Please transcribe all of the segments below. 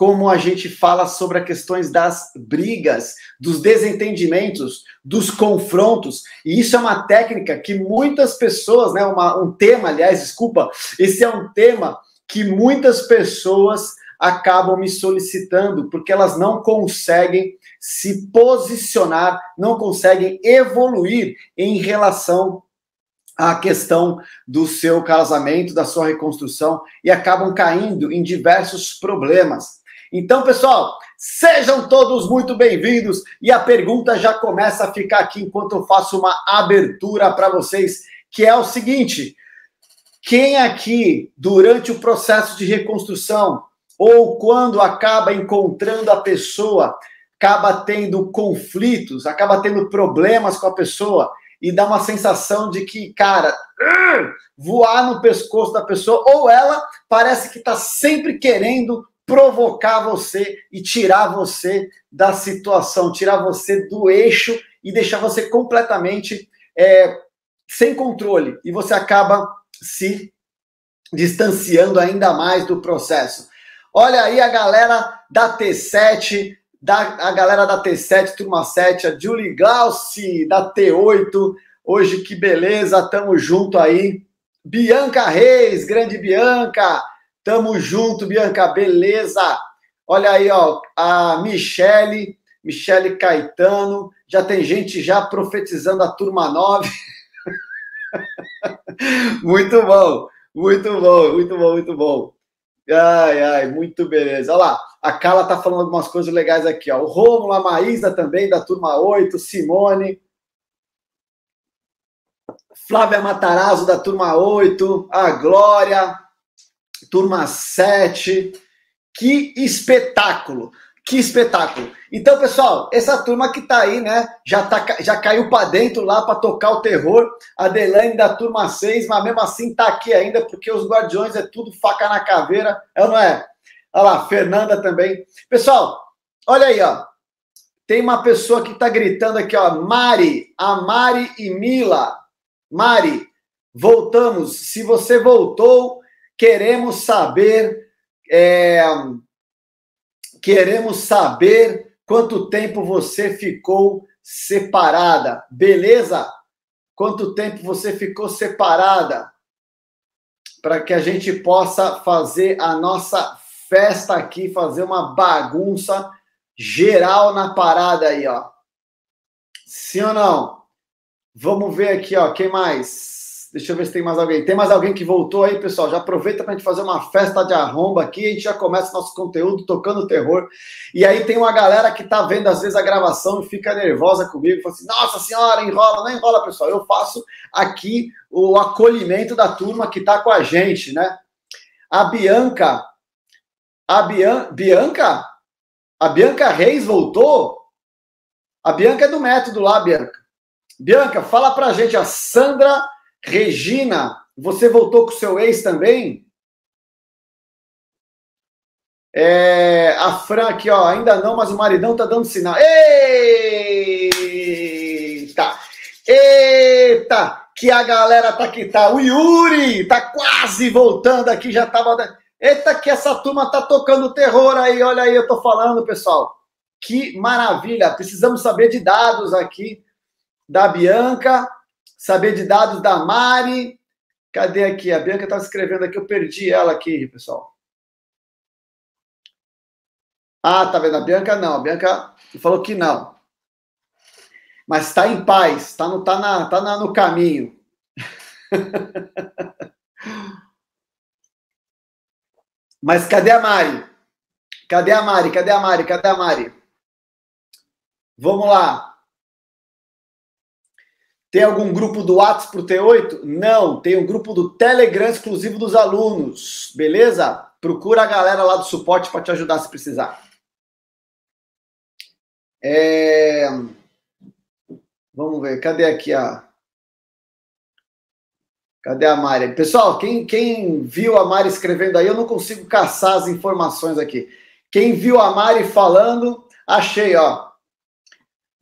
como a gente fala sobre as questões das brigas, dos desentendimentos, dos confrontos. E isso é uma técnica que muitas pessoas, né, uma, um tema, aliás, desculpa, esse é um tema que muitas pessoas acabam me solicitando, porque elas não conseguem se posicionar, não conseguem evoluir em relação à questão do seu casamento, da sua reconstrução e acabam caindo em diversos problemas. Então, pessoal, sejam todos muito bem-vindos e a pergunta já começa a ficar aqui enquanto eu faço uma abertura para vocês, que é o seguinte: quem aqui, durante o processo de reconstrução, ou quando acaba encontrando a pessoa, acaba tendo conflitos, acaba tendo problemas com a pessoa e dá uma sensação de que, cara, voar no pescoço da pessoa, ou ela parece que está sempre querendo provocar você e tirar você da situação, tirar você do eixo e deixar você completamente é, sem controle. E você acaba se distanciando ainda mais do processo. Olha aí a galera da T7, da, a galera da T7, turma 7, a Julie Glauci, da T8. Hoje, que beleza, tamo junto aí. Bianca Reis, grande Bianca. Tamo junto, Bianca, beleza? Olha aí, ó, a Michele, Michele Caetano, já tem gente já profetizando a turma 9. muito bom, muito bom, muito bom, muito bom. Ai, ai, muito beleza. Olha lá, a Carla tá falando algumas coisas legais aqui, ó. O Rômulo, a Maísa também, da turma 8, Simone. Flávia Matarazzo, da turma 8, a Glória, turma 7. Que espetáculo! Que espetáculo! Então, pessoal, essa turma que tá aí, né, já, tá, já caiu para dentro lá para tocar o terror. A Delaine da turma 6, mas mesmo assim tá aqui ainda, porque os guardiões é tudo faca na caveira, é ou não é? Olha lá, Fernanda também. Pessoal, olha aí, ó. Tem uma pessoa que tá gritando aqui, ó, Mari, a Mari e Mila. Mari, voltamos. Se você voltou, queremos saber, é, queremos saber quanto tempo você ficou separada, beleza? Quanto tempo você ficou separada? Para que a gente possa fazer a nossa festa aqui, fazer uma bagunça geral na parada aí, ó. Sim ou não? Vamos ver aqui, ó. Quem mais? Deixa eu ver se tem mais alguém. Tem mais alguém que voltou aí, pessoal? Já aproveita para a gente fazer uma festa de arromba aqui. A gente já começa nosso conteúdo tocando terror. E aí tem uma galera que tá vendo às vezes a gravação e fica nervosa comigo. Fala assim: Nossa senhora, enrola. Não enrola, pessoal. Eu faço aqui o acolhimento da turma que tá com a gente, né? A Bianca. A Bian... Bianca? A Bianca Reis voltou? A Bianca é do método lá, Bianca. Bianca, fala pra gente. A Sandra. Regina, você voltou com seu ex também? É, a Fran aqui, ó, ainda não, mas o maridão tá dando sinal. Eita! Eita! Que a galera tá aqui, tá. O Yuri tá quase voltando aqui, já tava. Eita, que essa turma tá tocando terror aí, olha aí, eu tô falando, pessoal. Que maravilha! Precisamos saber de dados aqui da Bianca saber de dados da Mari. Cadê aqui? A Bianca estava escrevendo aqui, eu perdi ela aqui, pessoal. Ah, tá vendo? A Bianca não. A Bianca falou que não. Mas está em paz, está no, tá na, tá na, no caminho. Mas cadê a Mari? Cadê a Mari? Cadê a Mari? Cadê a Mari? Vamos lá. Tem algum grupo do WhatsApp para o T8? Não, tem um grupo do Telegram exclusivo dos alunos, beleza? Procura a galera lá do suporte para te ajudar se precisar. É... Vamos ver, cadê aqui a. Cadê a Mari? Pessoal, quem, quem viu a Mari escrevendo aí, eu não consigo caçar as informações aqui. Quem viu a Mari falando, achei, ó.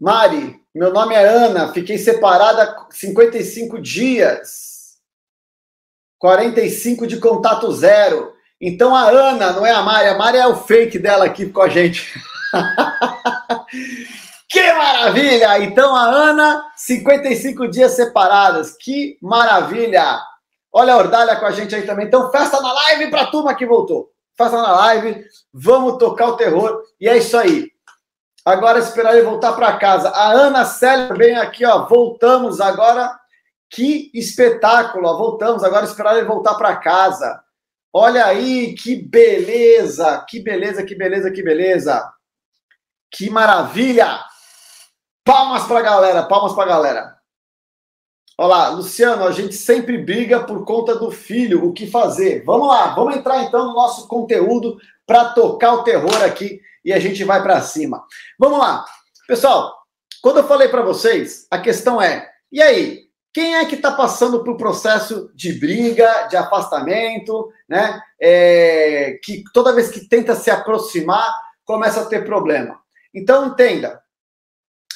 Mari, meu nome é Ana, fiquei separada 55 dias. 45 de contato zero. Então a Ana, não é a Mari, a Mari é o fake dela aqui com a gente. que maravilha! Então a Ana, 55 dias separadas. Que maravilha! Olha a Ordalha com a gente aí também. Então, festa na live pra turma que voltou. Festa na live, vamos tocar o terror. E é isso aí. Agora esperar ele voltar para casa. A Ana Célia vem aqui, ó. Voltamos agora. Que espetáculo, ó. Voltamos agora esperar ele voltar para casa. Olha aí, que beleza, que beleza, que beleza, que beleza. Que maravilha! Palmas para a galera, palmas para a galera. Olá, Luciano, a gente sempre briga por conta do filho, o que fazer? Vamos lá, vamos entrar então no nosso conteúdo para tocar o terror aqui e a gente vai para cima. Vamos lá. Pessoal, quando eu falei para vocês, a questão é: e aí? Quem é que está passando por processo de briga, de afastamento, né? É, que toda vez que tenta se aproximar, começa a ter problema. Então, entenda.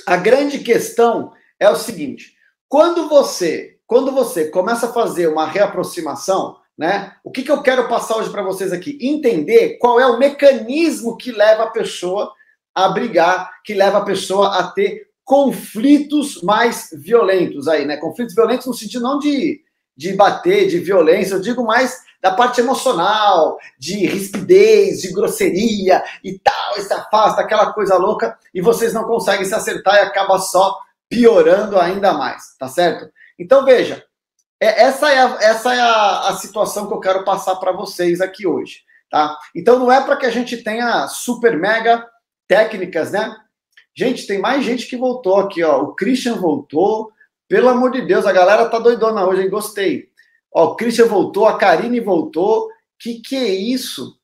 A grande questão é o seguinte: quando você, quando você começa a fazer uma reaproximação, né? O que, que eu quero passar hoje para vocês aqui? Entender qual é o mecanismo que leva a pessoa a brigar, que leva a pessoa a ter conflitos mais violentos aí, né? Conflitos violentos no sentido não de, de bater, de violência, eu digo mais da parte emocional, de rispidez, de grosseria e tal, e se afasta, aquela coisa louca, e vocês não conseguem se acertar e acaba só piorando ainda mais, tá certo? Então veja, é, essa é, a, essa é a, a situação que eu quero passar para vocês aqui hoje, tá? Então não é para que a gente tenha super mega técnicas, né? Gente, tem mais gente que voltou aqui, ó. O Christian voltou. Pelo amor de Deus, a galera tá doidona hoje, hein? Gostei. Ó, o Christian voltou, a Karine voltou. Que que é isso?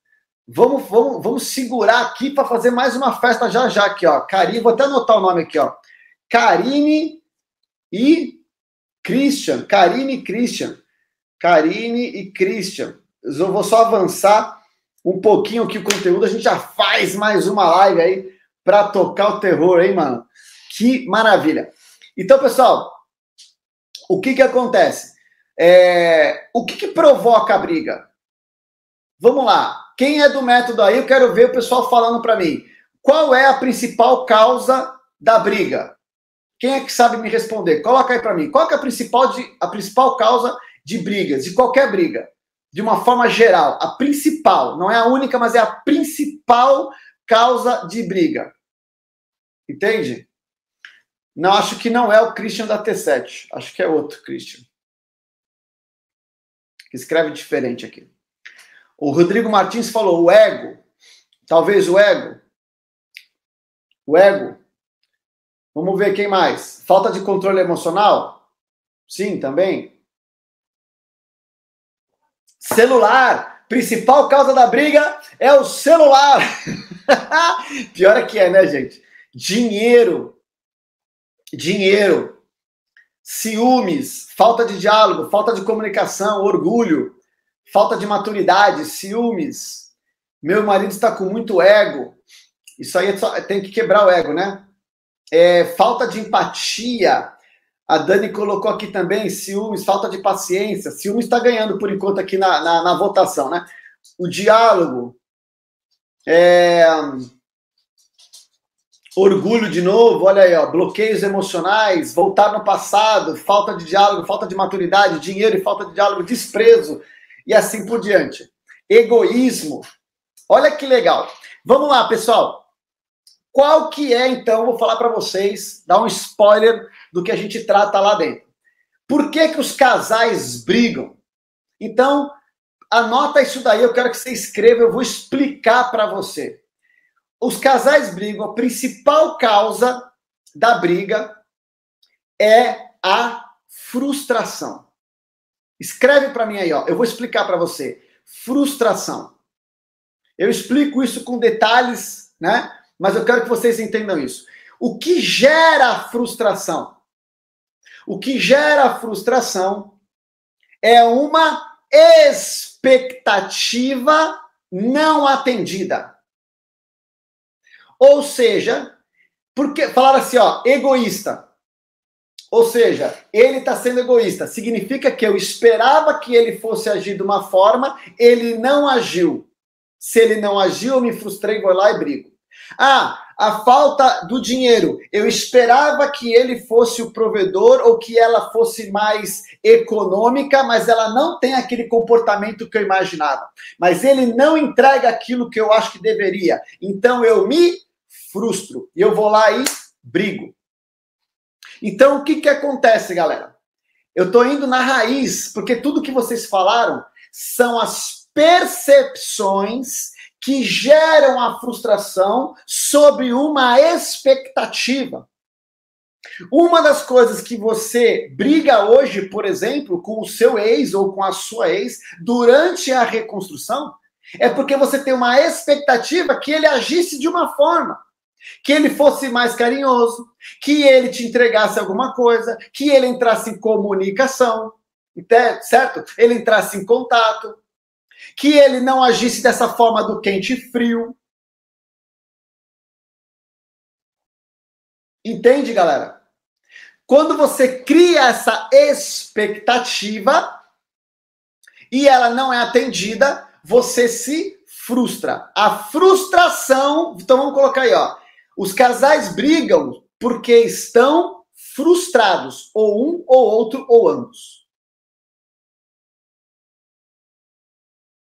Vamos, vamos, vamos segurar aqui para fazer mais uma festa já já aqui, ó. Karine, vou até anotar o nome aqui, ó. Karine e Christian, Karine e Christian. Karine e Christian. Eu vou só avançar um pouquinho aqui o conteúdo. A gente já faz mais uma live aí para tocar o terror, hein, mano? Que maravilha. Então, pessoal, o que que acontece? É... O que que provoca a briga? Vamos lá. Quem é do método aí, eu quero ver o pessoal falando para mim. Qual é a principal causa da briga? Quem é que sabe me responder? Coloca aí para mim. Qual é a principal, de, a principal causa de brigas, de qualquer briga? De uma forma geral, a principal, não é a única, mas é a principal causa de briga. Entende? Não, acho que não é o Christian da T7. Acho que é outro Christian. Escreve diferente aqui. O Rodrigo Martins falou o ego. Talvez o ego. O ego Vamos ver quem mais. Falta de controle emocional? Sim, também. Celular. Principal causa da briga é o celular. Pior é que é, né, gente? Dinheiro. Dinheiro. Ciúmes. Falta de diálogo. Falta de comunicação. Orgulho. Falta de maturidade. Ciúmes. Meu marido está com muito ego. Isso aí é só, tem que quebrar o ego, né? É, falta de empatia. A Dani colocou aqui também ciúmes, falta de paciência. Ciúmes está ganhando por enquanto aqui na, na, na, votação, né? O diálogo. É... Orgulho de novo, olha aí, ó, bloqueios emocionais, voltar no passado, falta de diálogo, falta de maturidade, dinheiro e falta de diálogo, desprezo e assim por diante. Egoísmo. Olha que legal. Vamos lá, pessoal. Qual que é, então, vou falar para vocês, dar um spoiler do que a gente trata lá dentro. Por que, que os casais brigam? Então, anota isso daí, eu quero que você escreva, eu vou explicar para você. Os casais brigam, a principal causa da briga é a frustração. Escreve para mim aí, ó. Eu vou explicar para você. Frustração. Eu explico isso com detalhes, né? Mas eu quero que vocês entendam isso. O que gera frustração? O que gera frustração é uma expectativa não atendida. Ou seja, porque falaram assim, ó, egoísta. Ou seja, ele está sendo egoísta. Significa que eu esperava que ele fosse agir de uma forma, ele não agiu. Se ele não agiu, eu me frustrei, vou lá e brigo. Ah, a falta do dinheiro. Eu esperava que ele fosse o provedor ou que ela fosse mais econômica, mas ela não tem aquele comportamento que eu imaginava. Mas ele não entrega aquilo que eu acho que deveria. Então eu me frustro e eu vou lá e brigo. Então o que que acontece, galera? Eu estou indo na raiz, porque tudo que vocês falaram são as percepções que geram a frustração sobre uma expectativa. Uma das coisas que você briga hoje, por exemplo, com o seu ex ou com a sua ex durante a reconstrução, é porque você tem uma expectativa que ele agisse de uma forma, que ele fosse mais carinhoso, que ele te entregasse alguma coisa, que ele entrasse em comunicação, certo? Ele entrasse em contato que ele não agisse dessa forma do quente e frio. Entende, galera? Quando você cria essa expectativa e ela não é atendida, você se frustra. A frustração, então vamos colocar aí, ó. Os casais brigam porque estão frustrados, ou um, ou outro, ou ambos.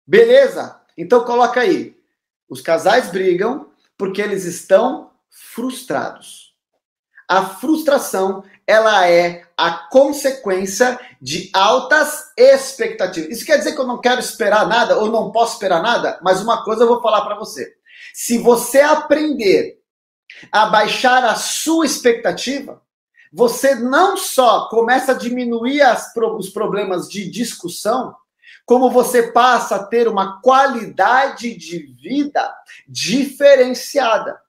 Beleza? Então coloca aí. Os casais brigam porque eles estão frustrados. A frustração, ela é a consequência de altas expectativas. Isso quer dizer que eu não quero esperar nada ou não posso esperar nada? Mas uma coisa eu vou falar para você. Se você aprender a baixar a sua expectativa, você não só começa a diminuir as, os problemas de discussão, como você passa a ter uma qualidade de vida diferenciada.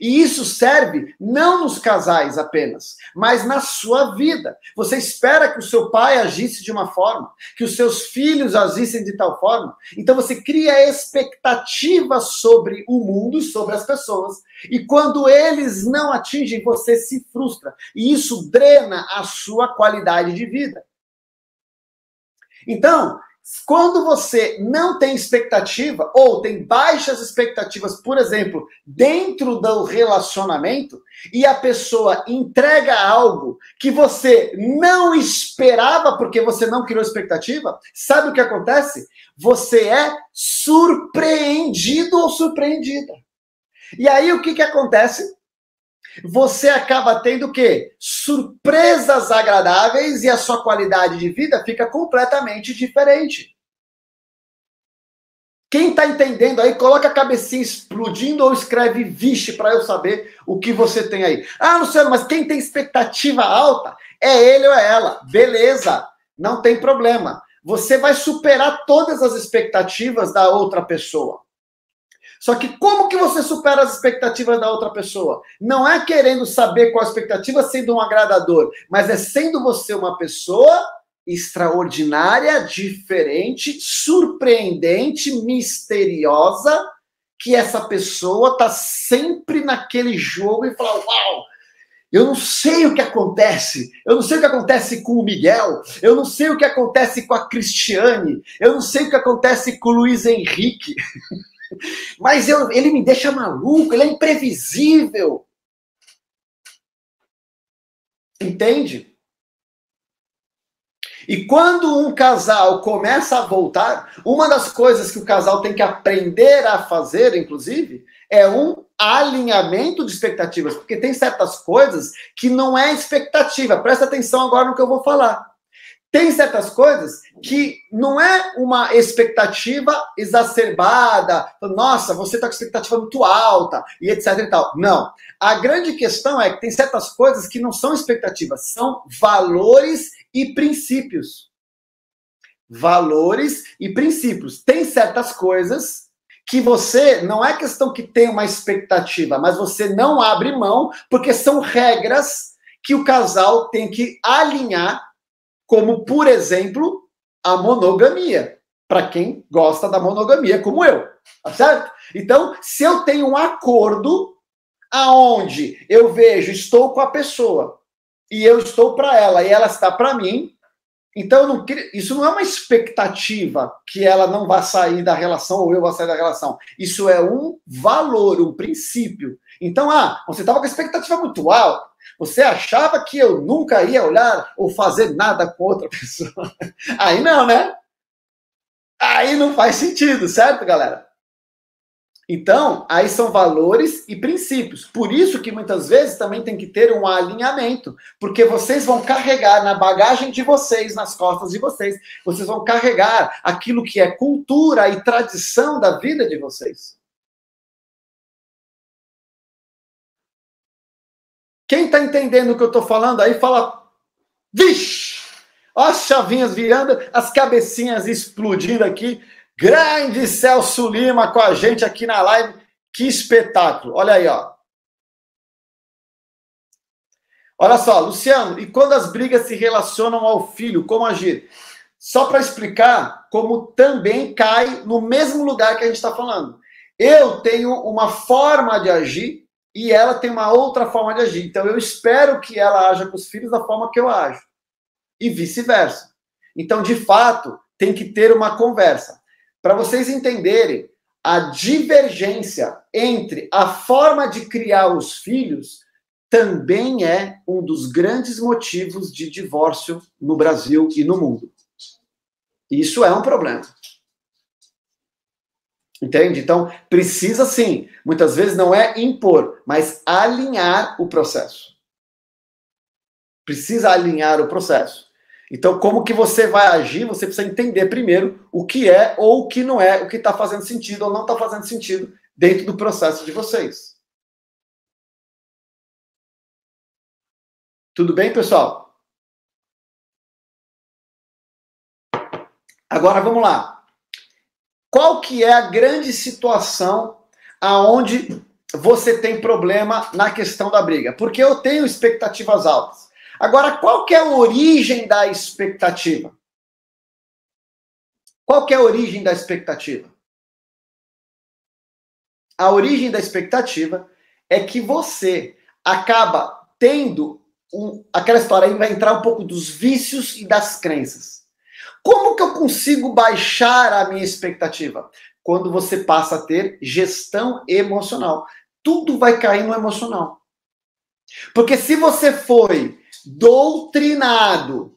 E isso serve não nos casais apenas, mas na sua vida. Você espera que o seu pai agisse de uma forma, que os seus filhos agissem de tal forma. Então você cria expectativas sobre o mundo, sobre as pessoas. E quando eles não atingem, você se frustra. E isso drena a sua qualidade de vida. Então, quando você não tem expectativa ou tem baixas expectativas, por exemplo, dentro do relacionamento, e a pessoa entrega algo que você não esperava porque você não criou expectativa, sabe o que acontece? Você é surpreendido ou surpreendida. E aí o que, que acontece? Você acaba tendo o quê? Surpresas agradáveis e a sua qualidade de vida fica completamente diferente. Quem está entendendo aí, coloca a cabecinha explodindo ou escreve vixe para eu saber o que você tem aí. Ah, Luciano, mas quem tem expectativa alta é ele ou é ela. Beleza, não tem problema. Você vai superar todas as expectativas da outra pessoa. Só que como que você supera as expectativas da outra pessoa? Não é querendo saber qual a expectativa sendo um agradador, mas é sendo você uma pessoa extraordinária, diferente, surpreendente, misteriosa, que essa pessoa tá sempre naquele jogo e fala: "Uau, eu não sei o que acontece. Eu não sei o que acontece com o Miguel. Eu não sei o que acontece com a Cristiane. Eu não sei o que acontece com o Luiz Henrique. Mas eu, ele me deixa maluco, ele é imprevisível. Entende? E quando um casal começa a voltar, uma das coisas que o casal tem que aprender a fazer, inclusive, é um alinhamento de expectativas, porque tem certas coisas que não é expectativa. Presta atenção agora no que eu vou falar. Tem certas coisas que não é uma expectativa exacerbada, nossa, você está com expectativa muito alta e etc e tal. Não. A grande questão é que tem certas coisas que não são expectativas, são valores e princípios. Valores e princípios. Tem certas coisas que você não é questão que tem uma expectativa, mas você não abre mão porque são regras que o casal tem que alinhar como, por exemplo, a monogamia, para quem gosta da monogamia, como eu, tá certo? Então, se eu tenho um acordo aonde eu vejo, estou com a pessoa, e eu estou para ela e ela está para mim. Então, não, isso não é uma expectativa que ela não vá sair da relação ou eu vou sair da relação. Isso é um valor, um princípio. Então, ah, você estava com a expectativa muito alta. Você achava que eu nunca ia olhar ou fazer nada com outra pessoa. Aí não, né? Aí não faz sentido, certo, galera? Então, aí são valores e princípios. Por isso que muitas vezes também tem que ter um alinhamento, porque vocês vão carregar na bagagem de vocês, nas costas de vocês, vocês vão carregar aquilo que é cultura e tradição da vida de vocês. Quem está entendendo o que eu estou falando aí, fala, vixe! Ó as chavinhas virando, as cabecinhas explodindo aqui. Grande Celso Lima com a gente aqui na live. Que espetáculo. Olha aí, ó. Olha só, Luciano, e quando as brigas se relacionam ao filho, como agir? Só para explicar como também cai no mesmo lugar que a gente está falando. Eu tenho uma forma de agir e ela tem uma outra forma de agir. Então eu espero que ela haja com os filhos da forma que eu ajo. E vice-versa. Então, de fato, tem que ter uma conversa. Para vocês entenderem a divergência entre a forma de criar os filhos também é um dos grandes motivos de divórcio no Brasil e no mundo. Isso é um problema. Entende? Então, precisa sim, muitas vezes não é impor, mas alinhar o processo. Precisa alinhar o processo. Então, como que você vai agir? Você precisa entender primeiro o que é ou o que não é, o que está fazendo sentido ou não está fazendo sentido dentro do processo de vocês. Tudo bem, pessoal? Agora vamos lá. Qual que é a grande situação aonde você tem problema na questão da briga? Porque eu tenho expectativas altas. Agora, qual que é a origem da expectativa? Qual que é a origem da expectativa? A origem da expectativa é que você acaba tendo um, aquela história aí vai entrar um pouco dos vícios e das crenças. Como que eu consigo baixar a minha expectativa? Quando você passa a ter gestão emocional. Tudo vai cair no emocional. Porque se você foi doutrinado.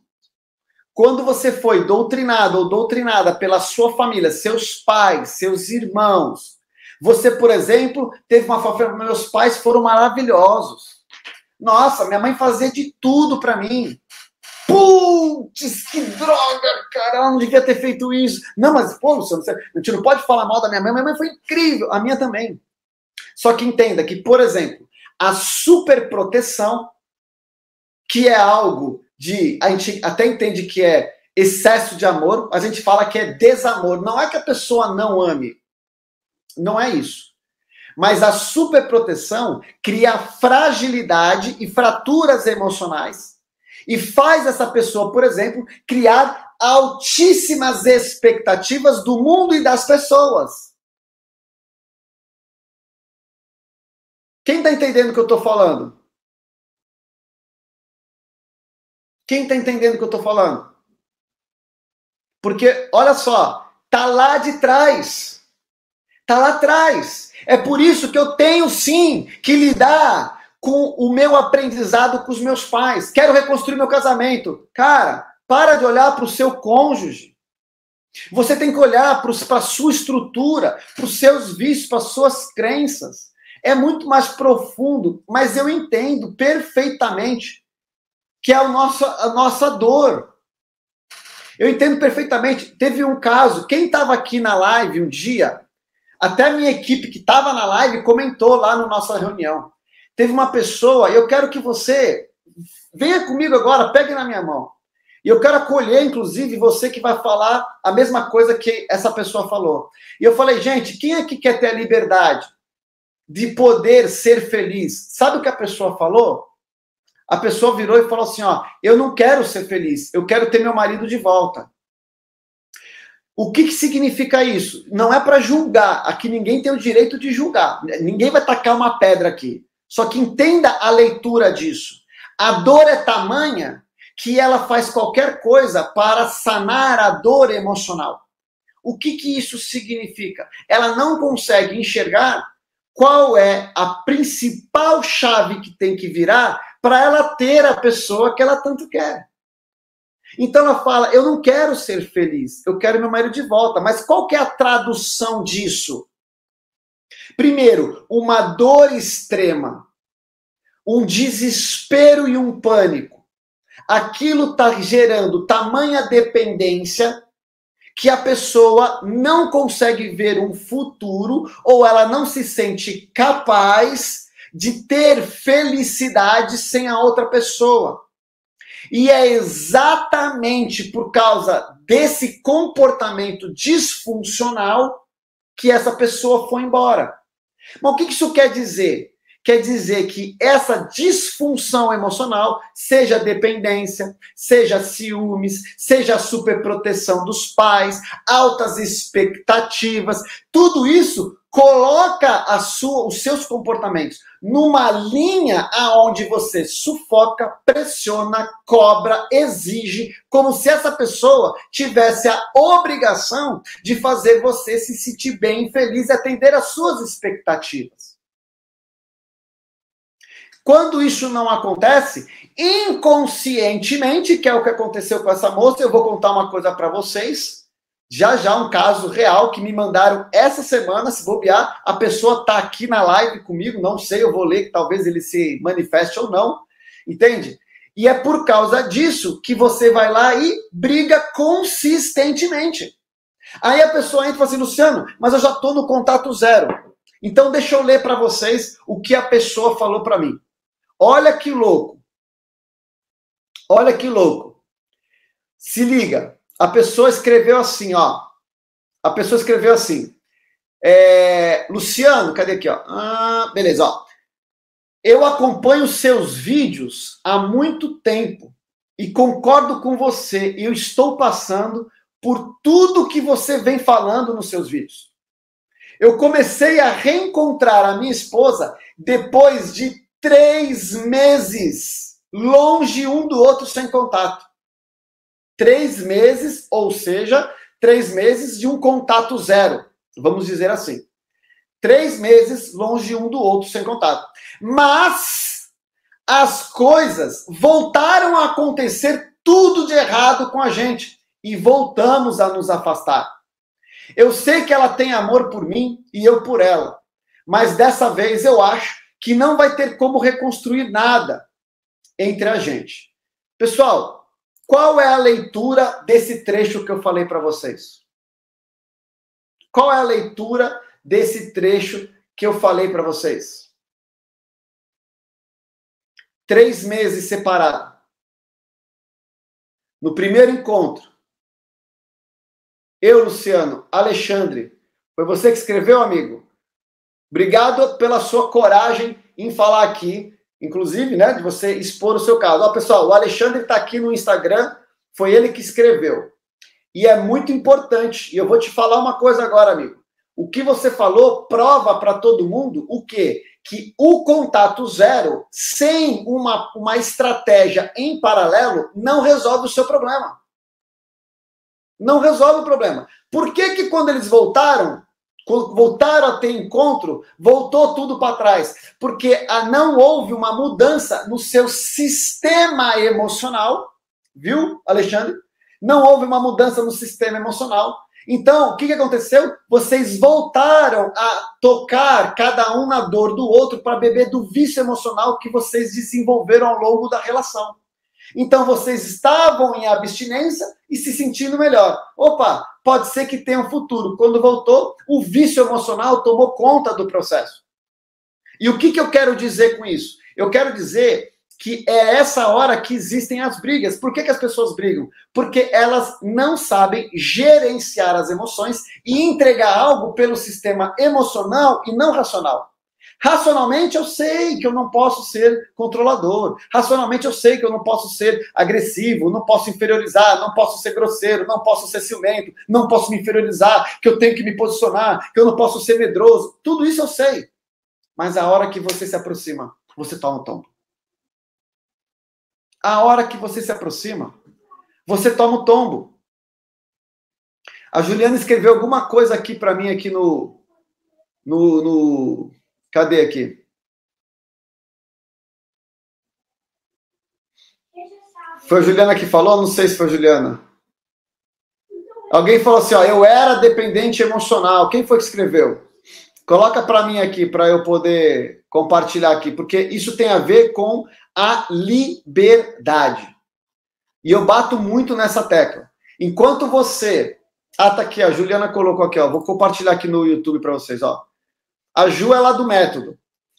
Quando você foi doutrinado ou doutrinada pela sua família, seus pais, seus irmãos, você, por exemplo, teve uma família, meus pais foram maravilhosos. Nossa, minha mãe fazia de tudo para mim. Putz, que droga, cara, ela não devia ter feito isso. Não, mas, pô, Luciano, você, a gente não pode falar mal da minha mãe, minha mãe foi incrível, a minha também. Só que entenda que, por exemplo, a superproteção que é algo de. A gente até entende que é excesso de amor, a gente fala que é desamor. Não é que a pessoa não ame. Não é isso. Mas a superproteção cria fragilidade e fraturas emocionais e faz essa pessoa, por exemplo, criar altíssimas expectativas do mundo e das pessoas. Quem está entendendo o que eu estou falando? Quem está entendendo o que eu estou falando? Porque, olha só, tá lá de trás. Tá lá atrás. É por isso que eu tenho sim que lidar com o meu aprendizado com os meus pais. Quero reconstruir meu casamento. Cara, para de olhar para o seu cônjuge. Você tem que olhar para a sua estrutura, para os seus vícios, para as suas crenças. É muito mais profundo, mas eu entendo perfeitamente que é o nosso, a nossa dor. Eu entendo perfeitamente. Teve um caso, quem estava aqui na live um dia, até a minha equipe que estava na live comentou lá na nossa reunião. Teve uma pessoa, eu quero que você venha comigo agora, pegue na minha mão. E eu quero acolher, inclusive, você que vai falar a mesma coisa que essa pessoa falou. E eu falei, gente, quem é que quer ter a liberdade de poder ser feliz? Sabe o que a pessoa falou? a pessoa virou e falou assim: ó, eu não quero ser feliz, eu quero ter meu marido de volta. O que, que significa isso? Não é para julgar. Aqui ninguém tem o direito de julgar. Ninguém vai tacar uma pedra aqui. Só que entenda a leitura disso. A dor é tamanha que ela faz qualquer coisa para sanar a dor emocional. O que, que isso significa? Ela não consegue enxergar qual é a principal chave que tem que virar para ela ter a pessoa que ela tanto quer. Então ela fala: Eu não quero ser feliz, eu quero meu marido de volta. Mas qual que é a tradução disso? Primeiro, uma dor extrema, um desespero e um pânico. Aquilo está gerando tamanha dependência que a pessoa não consegue ver um futuro ou ela não se sente capaz de ter felicidade sem a outra pessoa. E é exatamente por causa desse comportamento disfuncional que essa pessoa foi embora. Mas o que isso quer dizer? Quer dizer que essa disfunção emocional, seja dependência, seja ciúmes, seja superproteção dos pais, altas expectativas, tudo isso coloca a sua, os seus comportamentos numa linha aonde você sufoca, pressiona, cobra, exige, como se essa pessoa tivesse a obrigação de fazer você se sentir bem e feliz e atender às suas expectativas. Quando isso não acontece, inconscientemente, que é o que aconteceu com essa moça, eu vou contar uma coisa para vocês. Já já um caso real que me mandaram essa semana, se bobear, a pessoa tá aqui na live comigo, não sei, eu vou ler talvez ele se manifeste ou não. Entende? E é por causa disso que você vai lá e briga consistentemente. Aí a pessoa entra e fala assim, Luciano, mas eu já estou no contato zero. Então deixa eu ler para vocês o que a pessoa falou para mim. Olha que louco. Olha que louco. Se liga. A pessoa escreveu assim, ó. A pessoa escreveu assim. É, Luciano, cadê aqui, ó? Ah, beleza, ó. Eu acompanho seus vídeos há muito tempo e concordo com você. Eu estou passando por tudo que você vem falando nos seus vídeos. Eu comecei a reencontrar a minha esposa depois de três meses longe um do outro sem contato. Três meses, ou seja, três meses de um contato zero, vamos dizer assim. Três meses longe um do outro sem contato. Mas as coisas voltaram a acontecer tudo de errado com a gente e voltamos a nos afastar. Eu sei que ela tem amor por mim e eu por ela, mas dessa vez eu acho que não vai ter como reconstruir nada entre a gente. Pessoal, qual é a leitura desse trecho que eu falei para vocês? Qual é a leitura desse trecho que eu falei para vocês? Três meses separado. No primeiro encontro, eu, Luciano, Alexandre, foi você que escreveu, amigo? Obrigado pela sua coragem em falar aqui, inclusive, né, de você expor o seu caso. Ó, pessoal, o Alexandre está aqui no Instagram, foi ele que escreveu. E é muito importante, e eu vou te falar uma coisa agora, amigo. O que você falou prova para todo mundo o quê? Que o contato zero, sem uma, uma estratégia em paralelo, não resolve o seu problema. Não resolve o problema. Por que, que quando eles voltaram, voltaram a ter encontro, voltou tudo para trás, porque não houve uma mudança no seu sistema emocional, viu, Alexandre? Não houve uma mudança no sistema emocional. Então, o que, que aconteceu? Vocês voltaram a tocar cada um na dor do outro para beber do vício emocional que vocês desenvolveram ao longo da relação. Então vocês estavam em abstinência e se sentindo melhor. Opa, pode ser que tenha um futuro. Quando voltou, o vício emocional tomou conta do processo. E o que, que eu quero dizer com isso? Eu quero dizer que é essa hora que existem as brigas. Por que, que as pessoas brigam? Porque elas não sabem gerenciar as emoções e entregar algo pelo sistema emocional e não racional. Racionalmente eu sei que eu não posso ser controlador. Racionalmente eu sei que eu não posso ser agressivo, não posso inferiorizar, não posso ser grosseiro, não posso ser ciumento, não posso me inferiorizar, que eu tenho que me posicionar, que eu não posso ser medroso. Tudo isso eu sei. Mas a hora que você se aproxima, você toma um tombo. a hora que você se aproxima, você toma o tombo. A Juliana escreveu alguma coisa aqui para mim aqui no, no, no cadê aqui? Foi a Juliana que falou? Não sei se foi a Juliana. Alguém falou assim, ó, eu era dependente emocional. Quem foi que escreveu? Coloca para mim aqui para eu poder compartilhar aqui, porque isso tem a ver com a liberdade. E eu bato muito nessa tecla. Enquanto você. Ah, tá aqui, a Juliana colocou aqui, ó. Vou compartilhar aqui no YouTube para vocês, ó. A Ju é lá do método.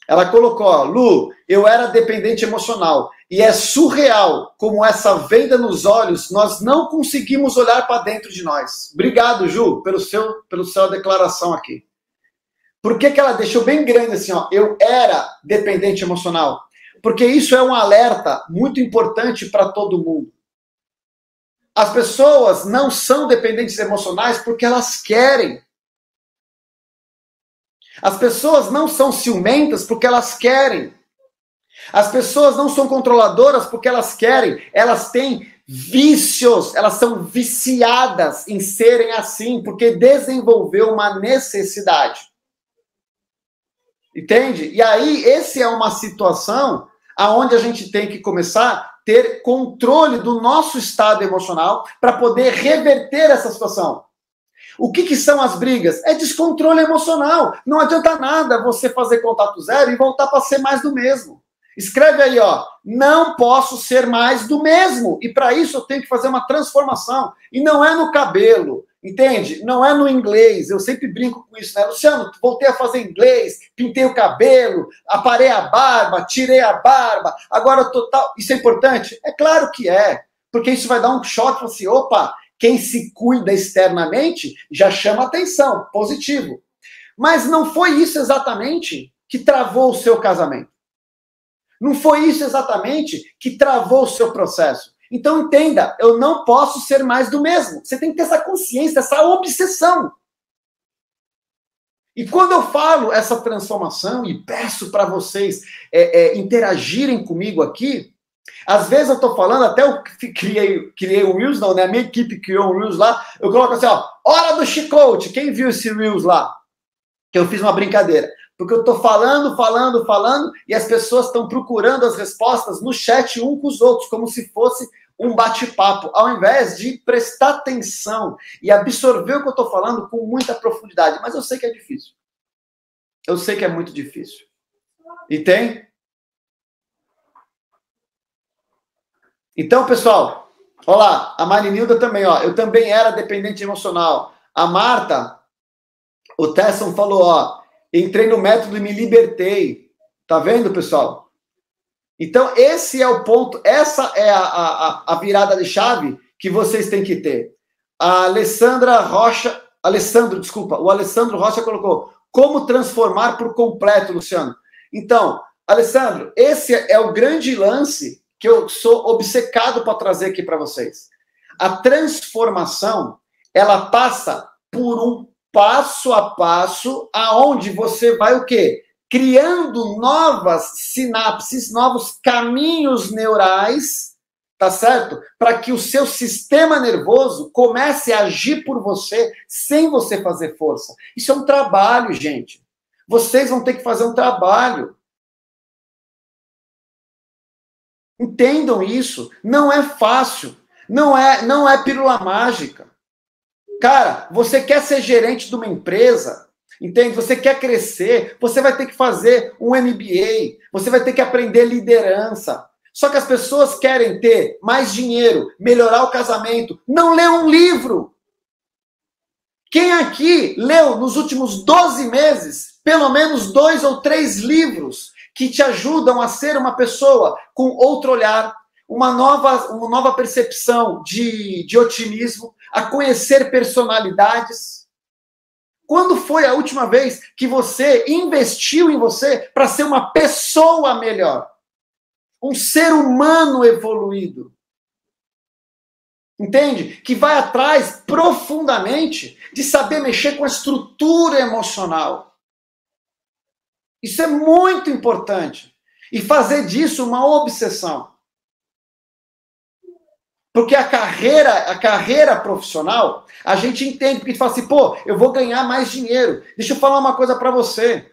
Ela colocou, ó, Lu, eu era dependente emocional. E é surreal como essa venda nos olhos, nós não conseguimos olhar para dentro de nós. Obrigado, Ju, pelo seu, pelo sua declaração aqui. Por que, que ela deixou bem grande assim, ó? Eu era dependente emocional. Porque isso é um alerta muito importante para todo mundo. As pessoas não são dependentes emocionais porque elas querem. As pessoas não são ciumentas porque elas querem. As pessoas não são controladoras porque elas querem. Elas têm vícios, elas são viciadas em serem assim porque desenvolveu uma necessidade. Entende? E aí, esse é uma situação aonde a gente tem que começar a ter controle do nosso estado emocional para poder reverter essa situação. O que, que, são as brigas? É descontrole emocional. Não adianta nada você fazer contato zero e voltar para ser mais do mesmo. Escreve aí, ó. Não posso ser mais do mesmo. E para isso eu tenho que fazer uma transformação. E não é no cabelo, Entende? Não é no inglês. Eu sempre brinco com isso, né? Luciano, voltei a fazer inglês, pintei o cabelo, aparei a barba, tirei a barba, agora total. Isso é importante? É claro que é. Porque isso vai dar um choque assim, opa, quem se cuida externamente já chama atenção, positivo. Mas não foi isso exatamente que travou o seu casamento. Não foi isso exatamente que travou o seu processo. Então entenda, eu não posso ser mais do mesmo. Você tem que ter essa consciência, essa obsessão. E quando eu falo essa transformação e peço para vocês é, é, interagirem comigo aqui, às vezes eu estou falando, até eu criei, criei um Reels, não, né? A minha equipe criou um Reels lá, eu coloco assim, ó, hora do chicote. Quem viu esse Reels lá? Que eu fiz uma brincadeira. Porque eu estou falando, falando, falando, e as pessoas estão procurando as respostas no chat um com os outros, como se fosse um bate-papo, ao invés de prestar atenção e absorver o que eu estou falando com muita profundidade. Mas eu sei que é difícil. Eu sei que é muito difícil. E tem? Então, pessoal, olá, a Marinilda também, ó. Eu também era dependente emocional. A Marta, o Tesson falou, ó, entrei no método e me libertei. Tá vendo, pessoal? Então, esse é o ponto, essa é a, a, a virada de chave que vocês têm que ter. A Alessandra Rocha, Alessandro, desculpa, o Alessandro Rocha colocou como transformar por completo, Luciano. Então, Alessandro, esse é o grande lance que eu sou obcecado para trazer aqui para vocês. A transformação, ela passa por um passo a passo aonde você vai o quê? criando novas sinapses, novos caminhos neurais, tá certo? Para que o seu sistema nervoso comece a agir por você sem você fazer força. Isso é um trabalho, gente. Vocês vão ter que fazer um trabalho. Entendam isso. Não é fácil. Não é, não é pílula mágica. Cara, você quer ser gerente de uma empresa? Entende? Você quer crescer, você vai ter que fazer um MBA, você vai ter que aprender liderança. Só que as pessoas querem ter mais dinheiro, melhorar o casamento, não lê um livro. Quem aqui leu nos últimos 12 meses pelo menos dois ou três livros que te ajudam a ser uma pessoa com outro olhar, uma nova, uma nova percepção de, de otimismo, a conhecer personalidades? Quando foi a última vez que você investiu em você para ser uma pessoa melhor? Um ser humano evoluído. Entende? Que vai atrás profundamente de saber mexer com a estrutura emocional. Isso é muito importante. E fazer disso uma obsessão. Porque a carreira, a carreira profissional, a gente entende, porque a gente fala assim, pô, eu vou ganhar mais dinheiro. Deixa eu falar uma coisa para você.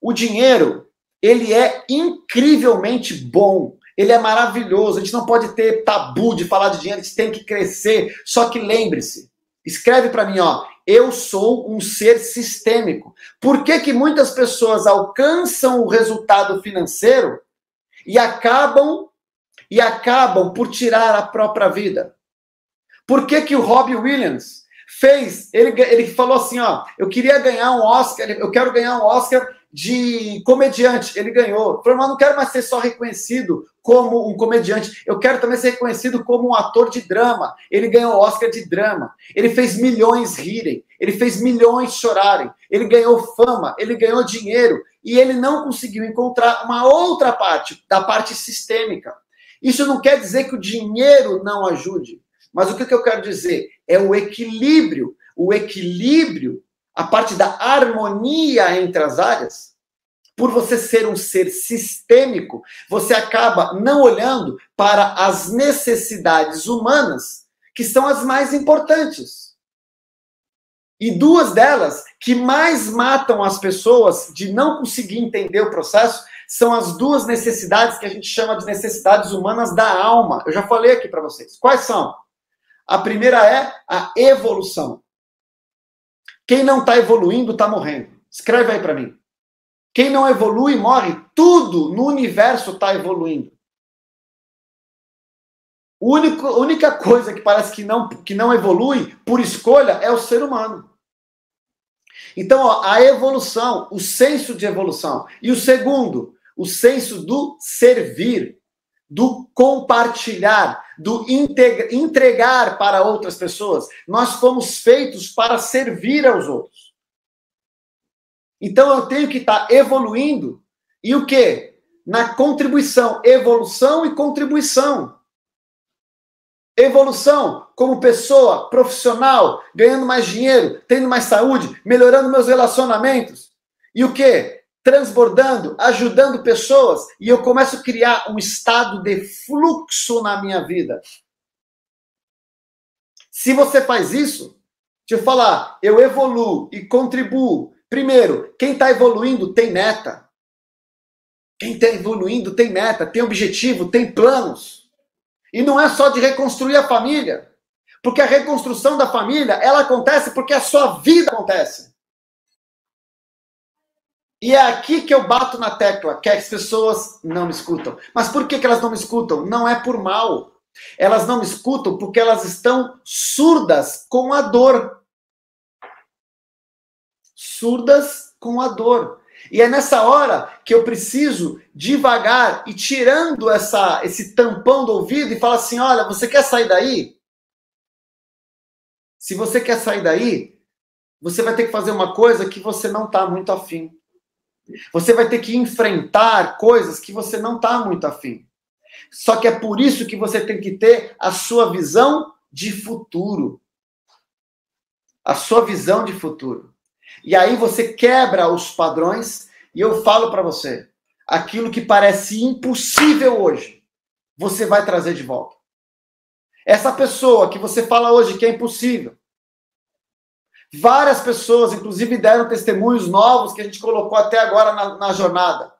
O dinheiro, ele é incrivelmente bom. Ele é maravilhoso. A gente não pode ter tabu de falar de dinheiro, a gente tem que crescer. Só que lembre-se, escreve para mim, ó, eu sou um ser sistêmico. Por que, que muitas pessoas alcançam o resultado financeiro e acabam e acabam por tirar a própria vida? Por que, que o Robbie Williams fez? Ele, ele falou assim: ó, eu queria ganhar um Oscar, eu quero ganhar um Oscar de comediante. Ele ganhou. Falou, mas não quero mais ser só reconhecido como um comediante. Eu quero também ser reconhecido como um ator de drama. Ele ganhou Oscar de drama. Ele fez milhões rirem. Ele fez milhões chorarem. Ele ganhou fama. Ele ganhou dinheiro. E ele não conseguiu encontrar uma outra parte, da parte sistêmica. Isso não quer dizer que o dinheiro não ajude. Mas o que eu quero dizer? É o equilíbrio. O equilíbrio, a parte da harmonia entre as áreas por você ser um ser sistêmico, você acaba não olhando para as necessidades humanas, que são as mais importantes. E duas delas que mais matam as pessoas de não conseguir entender o processo são as duas necessidades que a gente chama de necessidades humanas da alma. Eu já falei aqui para vocês. Quais são? A primeira é a evolução. Quem não está evoluindo está morrendo. Escreve aí para mim. Quem não evolui morre. Tudo no universo está evoluindo. A única coisa que parece que não, que não evolui por escolha é o ser humano. Então, ó, a evolução, o senso de evolução. E o segundo, o senso do servir, do compartilhar, do entregar para outras pessoas. Nós fomos feitos para servir aos outros. Então eu tenho que estar tá evoluindo e o quê? Na contribuição, evolução e contribuição. Evolução como pessoa, profissional, ganhando mais dinheiro, tendo mais saúde, melhorando meus relacionamentos. E o quê? Transbordando, ajudando pessoas, e eu começo a criar um estado de fluxo na minha vida. Se você faz isso, deixa eu falar, eu evoluo e contribuo Primeiro, quem está evoluindo tem meta. Quem está evoluindo tem meta, tem objetivo, tem planos. E não é só de reconstruir a família. Porque a reconstrução da família, ela acontece porque a sua vida acontece. E é aqui que eu bato na tecla, que as pessoas não me escutam. Mas por que, que elas não me escutam? Não é por mal. Elas não me escutam porque elas estão surdas com a dor surdas com a dor. E é nessa hora que eu preciso devagar e tirando essa esse tampão do ouvido e falar assim: "Olha, você quer sair daí? Se você quer sair daí, você vai ter que fazer uma coisa que você não está muito afim. Você vai ter que enfrentar coisas que você não está muito afim. Só que é por isso que você tem que ter a sua visão de futuro. A sua visão de futuro. E aí você quebra os padrões e eu falo para você, aquilo que parece impossível hoje, você vai trazer de volta. Essa pessoa que você fala hoje que é impossível. Várias pessoas, inclusive, deram testemunhos novos que a gente colocou até agora na, na jornada.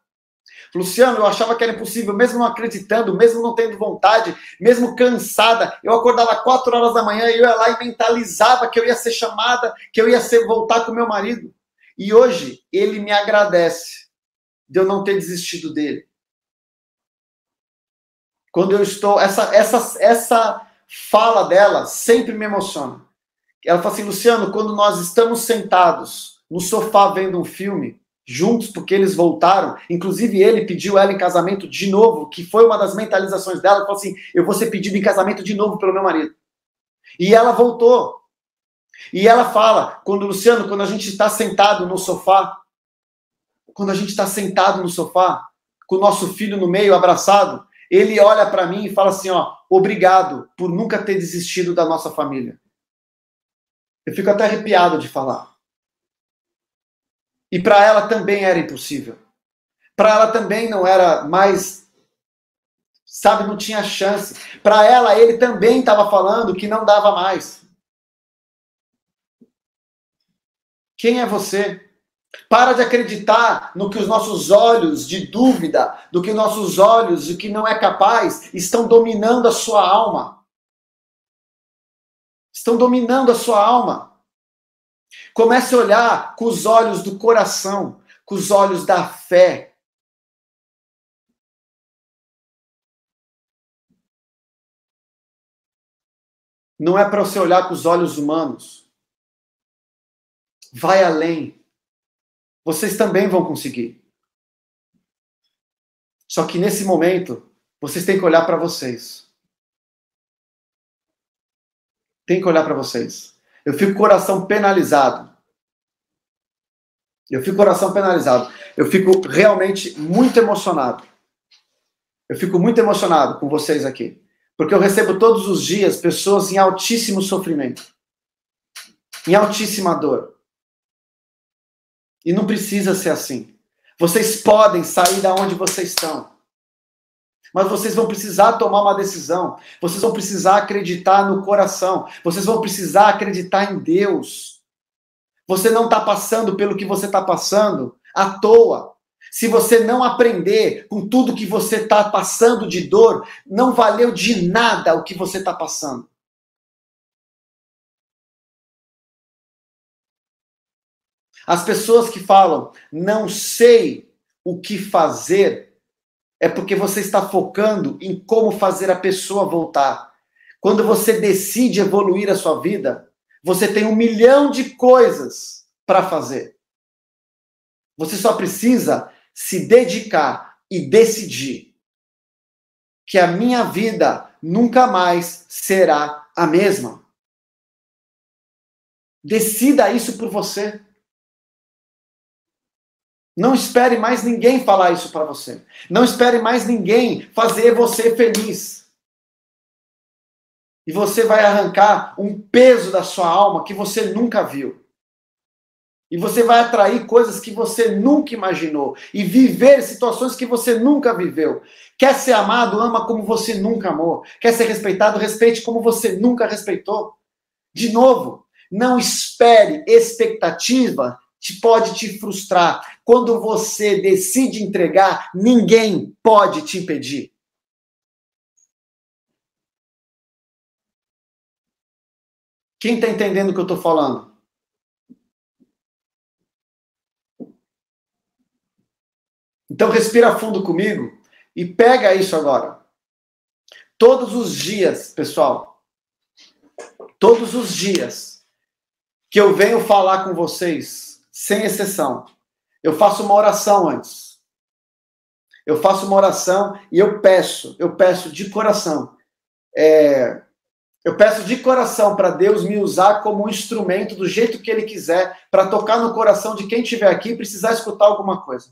Luciano, eu achava que era impossível, mesmo não acreditando, mesmo não tendo vontade, mesmo cansada. Eu acordava quatro horas da manhã e eu ia lá e mentalizava que eu ia ser chamada, que eu ia ser, voltar com meu marido. E hoje ele me agradece de eu não ter desistido dele. Quando eu estou. Essa, essa, essa fala dela sempre me emociona. Ela fala assim, Luciano, quando nós estamos sentados no sofá vendo um filme, juntos porque eles voltaram. Inclusive, ele pediu ela em casamento de novo, que foi uma das mentalizações dela. Falou assim: Eu vou ser pedido em casamento de novo pelo meu marido. E ela voltou. E ela fala: quando Luciano, quando a gente está sentado no sofá, quando a gente está sentado no sofá, com o nosso filho no meio, abraçado, ele olha para mim e fala assim: Ó, obrigado por nunca ter desistido da nossa família. Eu fico até arrepiado de falar. E para ela também era impossível. Para ela também não era mais Sabe, não tinha chance. Para ela, ele também estava falando que não dava mais. Quem é você? Para de acreditar no que os nossos olhos de dúvida, do que nossos olhos, o que não é capaz, estão dominando a sua alma. Estão dominando a sua alma. Comece a olhar com os olhos do coração, com os olhos da fé. Não é para você olhar com os olhos humanos. Vai além vocês também vão conseguir. Só que nesse momento, vocês têm que olhar para vocês. Tem que olhar para vocês. Eu fico coração penalizado. Eu fico coração penalizado. Eu fico realmente muito emocionado. Eu fico muito emocionado com vocês aqui. Porque eu recebo todos os dias pessoas em altíssimo sofrimento, em altíssima dor. E não precisa ser assim. Vocês podem sair da onde vocês estão. Mas vocês vão precisar tomar uma decisão. Vocês vão precisar acreditar no coração. Vocês vão precisar acreditar em Deus. Você não está passando pelo que você está passando à toa. Se você não aprender com tudo que você está passando de dor, não valeu de nada o que você está passando. As pessoas que falam, não sei o que fazer, é porque você está focando em como fazer a pessoa voltar. Quando você decide evoluir a sua vida, você tem um milhão de coisas para fazer. Você só precisa se dedicar e decidir que a minha vida nunca mais será a mesma. Decida isso por você. Não espere mais ninguém falar isso para você. Não espere mais ninguém fazer você feliz. E você vai arrancar um peso da sua alma que você nunca viu. E você vai atrair coisas que você nunca imaginou. E viver situações que você nunca viveu. Quer ser amado, ama como você nunca amou. Quer ser respeitado, respeite como você nunca respeitou. De novo, não espere expectativa te pode te frustrar. Quando você decide entregar, ninguém pode te impedir. Quem está entendendo o que eu estou falando? Então respira fundo comigo e pega isso agora. Todos os dias, pessoal, todos os dias que eu venho falar com vocês sem exceção. Eu faço uma oração antes. Eu faço uma oração e eu peço, eu peço de coração. É, eu peço de coração para Deus me usar como um instrumento do jeito que Ele quiser para tocar no coração de quem estiver aqui e precisar escutar alguma coisa.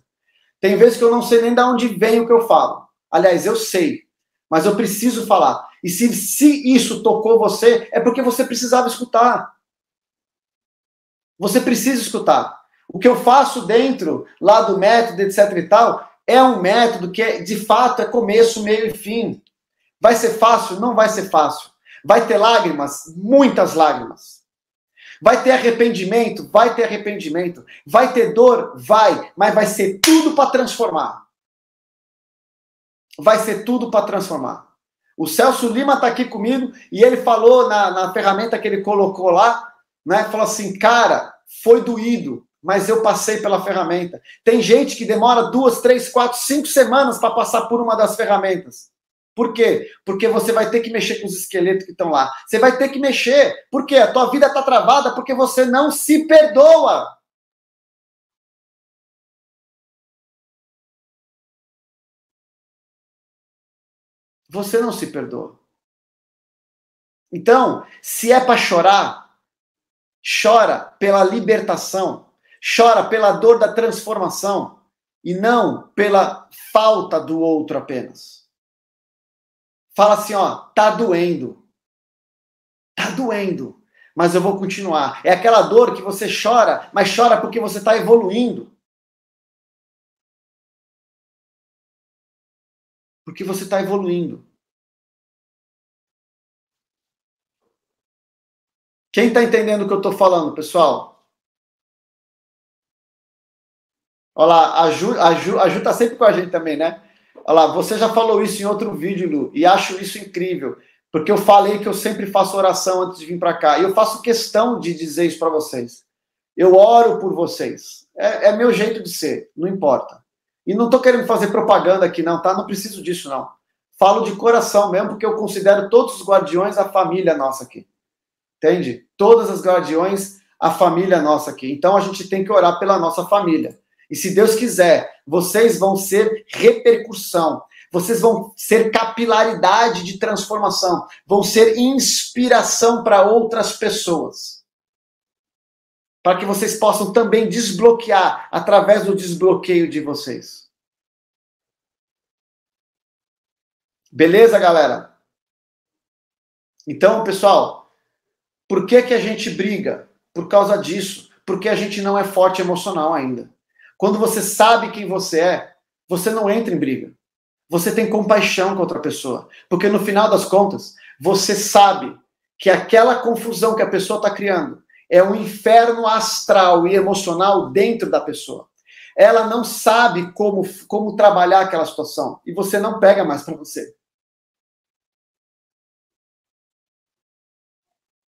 Tem vezes que eu não sei nem de onde vem o que eu falo. Aliás, eu sei, mas eu preciso falar. E se, se isso tocou você, é porque você precisava escutar. Você precisa escutar. O que eu faço dentro lá do método, etc e tal, é um método que de fato é começo, meio e fim. Vai ser fácil? Não vai ser fácil. Vai ter lágrimas? Muitas lágrimas. Vai ter arrependimento? Vai ter arrependimento. Vai ter dor? Vai. Mas vai ser tudo para transformar. Vai ser tudo para transformar. O Celso Lima está aqui comigo e ele falou na, na ferramenta que ele colocou lá, né? Falou assim, cara, foi doído, mas eu passei pela ferramenta. Tem gente que demora duas, três, quatro, cinco semanas para passar por uma das ferramentas. Por quê? Porque você vai ter que mexer com os esqueletos que estão lá. Você vai ter que mexer. Por quê? A tua vida está travada porque você não se perdoa. Você não se perdoa. Então, se é para chorar, chora pela libertação, chora pela dor da transformação e não pela falta do outro apenas. Fala assim, ó, tá doendo. Tá doendo, mas eu vou continuar. É aquela dor que você chora, mas chora porque você está evoluindo. Porque você está evoluindo. Quem está entendendo o que eu estou falando, pessoal? Olha lá, a Ju, a, Ju, Ju tá sempre com a gente também, né? Olha lá, você já falou isso em outro vídeo, Lu, e acho isso incrível, porque eu falei que eu sempre faço oração antes de vir para cá, e eu faço questão de dizer isso para vocês. Eu oro por vocês. É, é, meu jeito de ser, não importa. E não estou querendo fazer propaganda aqui, não, tá? Não preciso disso, não. Falo de coração mesmo, porque eu considero todos os guardiões a família nossa aqui. Entende? Todas as guardiões, a família nossa aqui. Então a gente tem que orar pela nossa família. E se Deus quiser, vocês vão ser repercussão, vocês vão ser capilaridade de transformação, vão ser inspiração para outras pessoas. Para que vocês possam também desbloquear através do desbloqueio de vocês. Beleza, galera? Então, pessoal, por que, que a gente briga? Por causa disso. Porque a gente não é forte emocional ainda. Quando você sabe quem você é, você não entra em briga. Você tem compaixão com outra pessoa. Porque no final das contas, você sabe que aquela confusão que a pessoa está criando é um inferno astral e emocional dentro da pessoa. Ela não sabe como, como trabalhar aquela situação. E você não pega mais para você.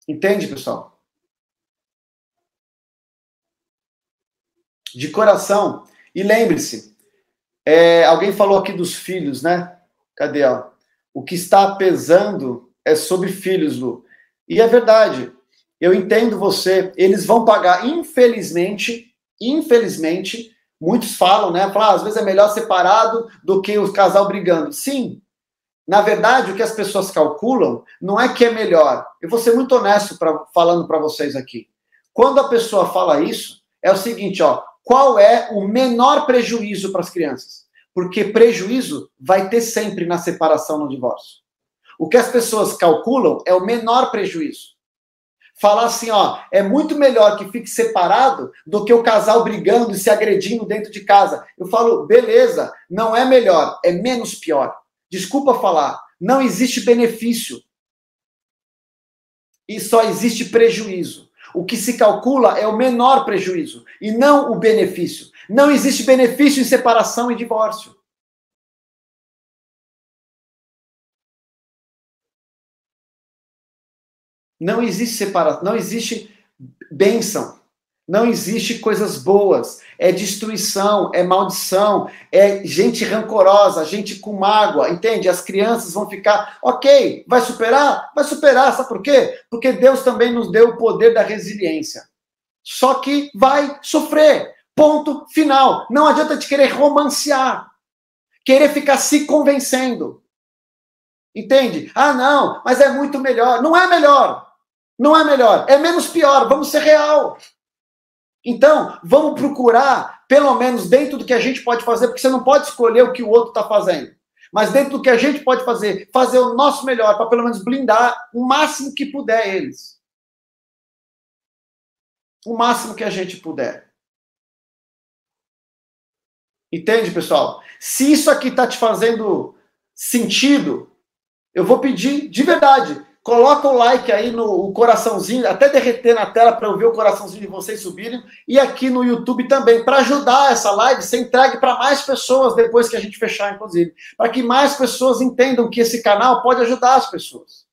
Entende, pessoal? De coração. E lembre-se, é, alguém falou aqui dos filhos, né? Cadê? Ó? O que está pesando é sobre filhos, Lu. E é verdade. Eu entendo você. Eles vão pagar, infelizmente, infelizmente, muitos falam, né? Falam, ah, às vezes é melhor separado do que o casal brigando. Sim, na verdade, o que as pessoas calculam não é que é melhor. Eu vou ser muito honesto pra, falando para vocês aqui. Quando a pessoa fala isso, é o seguinte, ó, qual é o menor prejuízo para as crianças? Porque prejuízo vai ter sempre na separação no divórcio. O que as pessoas calculam é o menor prejuízo. Falar assim, ó, é muito melhor que fique separado do que o casal brigando e se agredindo dentro de casa. Eu falo, beleza, não é melhor, é menos pior. Desculpa falar, não existe benefício. E só existe prejuízo. O que se calcula é o menor prejuízo e não o benefício. Não existe benefício em separação e divórcio. Não existe separação, não existe bênção. Não existe coisas boas, é destruição, é maldição, é gente rancorosa, gente com mágoa, entende? As crianças vão ficar, ok, vai superar? Vai superar, sabe por quê? Porque Deus também nos deu o poder da resiliência. Só que vai sofrer, ponto final. Não adianta te querer romancear, querer ficar se convencendo. Entende? Ah, não, mas é muito melhor. Não é melhor. Não é melhor. É menos pior. Vamos ser real. Então, vamos procurar, pelo menos dentro do que a gente pode fazer, porque você não pode escolher o que o outro está fazendo. Mas dentro do que a gente pode fazer, fazer o nosso melhor para pelo menos blindar o máximo que puder eles. O máximo que a gente puder. Entende, pessoal? Se isso aqui está te fazendo sentido, eu vou pedir de verdade Coloca o like aí no o coraçãozinho, até derreter na tela para eu ver o coraçãozinho de vocês subirem. E aqui no YouTube também, para ajudar essa live ser entregue para mais pessoas depois que a gente fechar, inclusive. Para que mais pessoas entendam que esse canal pode ajudar as pessoas.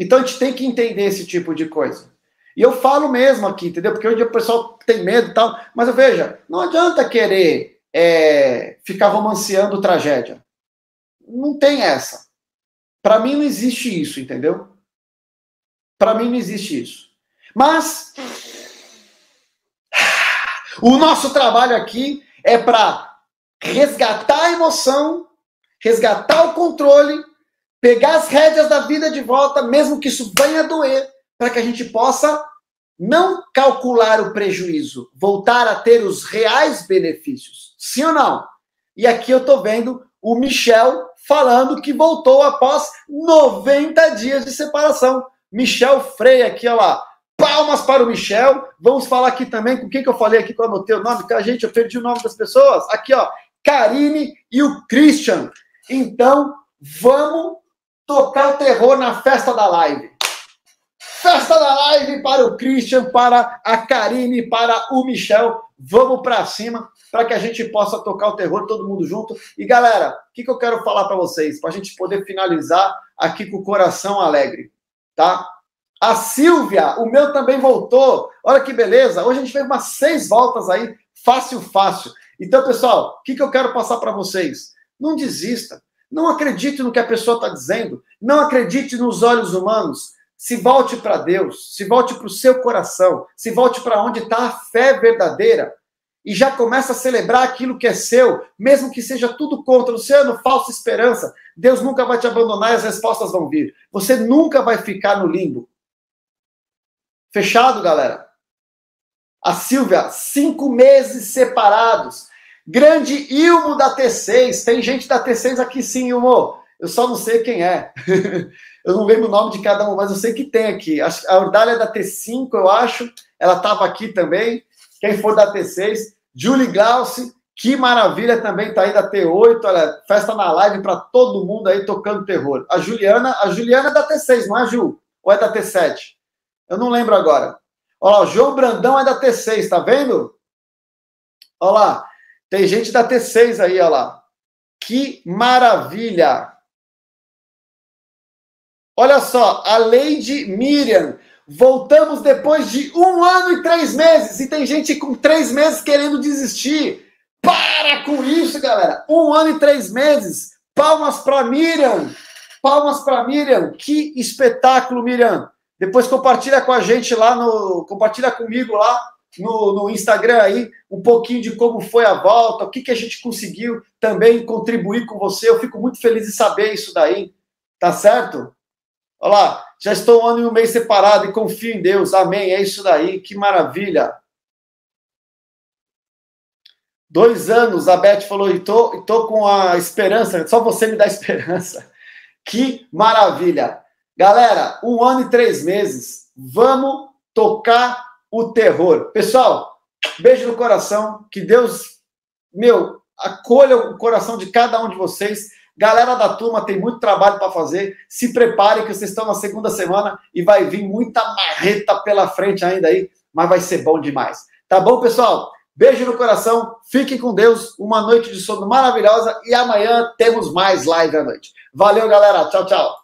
Então a gente tem que entender esse tipo de coisa. E eu falo mesmo aqui, entendeu? Porque hoje o pessoal tem medo e tal. Mas veja, não adianta querer é, ficar romanceando tragédia. Não tem essa. Para mim não existe isso, entendeu? Para mim não existe isso. Mas o nosso trabalho aqui é para resgatar a emoção, resgatar o controle, pegar as rédeas da vida de volta, mesmo que isso venha a doer, para que a gente possa não calcular o prejuízo, voltar a ter os reais benefícios. Sim ou não? E aqui eu estou vendo o Michel falando que voltou após 90 dias de separação. Michel Freire aqui, olha lá. Palmas para o Michel. Vamos falar aqui também com quem que eu falei aqui que eu anotei o nome. Que a gente, eu perdi o nome das pessoas. Aqui, ó. Karine e o Christian. Então, vamos tocar o terror na festa da live. Festa da live para o Christian, para a Karine, para o Michel. Vamos para cima para que a gente possa tocar o terror todo mundo junto. E galera, o que, que eu quero falar para vocês? Para a gente poder finalizar aqui com o coração alegre, tá? A Silvia, o meu também voltou. Olha que beleza. Hoje a gente fez umas seis voltas aí, fácil, fácil. Então, pessoal, o que, que eu quero passar para vocês? Não desista. Não acredite no que a pessoa está dizendo. Não acredite nos olhos humanos. Se volte para Deus. Se volte para o seu coração. Se volte para onde está a fé verdadeira e já começa a celebrar aquilo que é seu, mesmo que seja tudo contra, Luciano, falsa esperança. Deus nunca vai te abandonar e as respostas vão vir. Você nunca vai ficar no limbo. Fechado, galera? A Silvia, cinco meses separados. Grande Ilmo da T6. Tem gente da T6 aqui sim, Ilmo. Eu só não sei quem é. eu não lembro o nome de cada um, mas eu sei que tem aqui. A Ordália é da T5, eu acho. Ela estava aqui também. Quem for da T6, Julie Glauci, que maravilha também tá aí da T8, olha, festa na live para todo mundo aí tocando terror. A Juliana, a Juliana é da T6, não é, Ju? Ou é da T7? Eu não lembro agora. Olha lá, o João Brandão é da T6, tá vendo? Olha lá, tem gente da T6 aí, olha lá. Que maravilha! Olha só, a Lady Miriam Voltamos depois de um ano e três meses. E tem gente com três meses querendo desistir. Para com isso, galera. Um ano e três meses. Palmas para Miriam. Palmas para Miriam. Que espetáculo, Miriam. Depois compartilha com a gente lá no. Compartilha comigo lá no, no Instagram aí um pouquinho de como foi a volta, o que, que a gente conseguiu também contribuir com você. Eu fico muito feliz de saber isso daí. Tá certo? Olha lá, já estou um ano e um mês separado e confio em Deus. Amém. É isso daí. Que maravilha. Dois anos, a Beth falou, e tô, e tô com a esperança, só você me dá esperança. Que maravilha. Galera, um ano e três meses, vamos tocar o terror. Pessoal, beijo no coração, que Deus, meu, acolha o coração de cada um de vocês. Galera da turma tem muito trabalho para fazer. Se preparem que vocês estão na segunda semana e vai vir muita marreta pela frente ainda aí, mas vai ser bom demais. Tá bom, pessoal? Beijo no coração, fiquem com Deus, uma noite de sono maravilhosa e amanhã temos mais live à noite. Valeu, galera. Tchau, tchau.